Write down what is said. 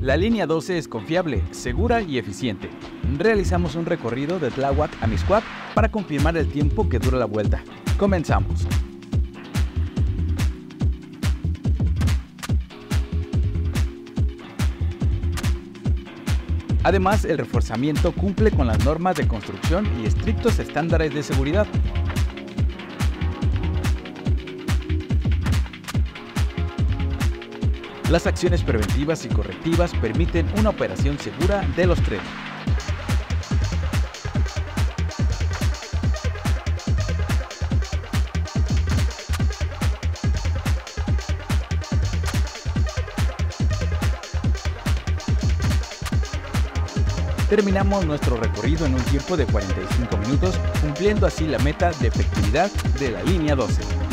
La línea 12 es confiable, segura y eficiente. Realizamos un recorrido de Tláhuac a Miscuac para confirmar el tiempo que dura la vuelta. Comenzamos. Además, el reforzamiento cumple con las normas de construcción y estrictos estándares de seguridad. Las acciones preventivas y correctivas permiten una operación segura de los trenes. Terminamos nuestro recorrido en un tiempo de 45 minutos, cumpliendo así la meta de efectividad de la línea 12.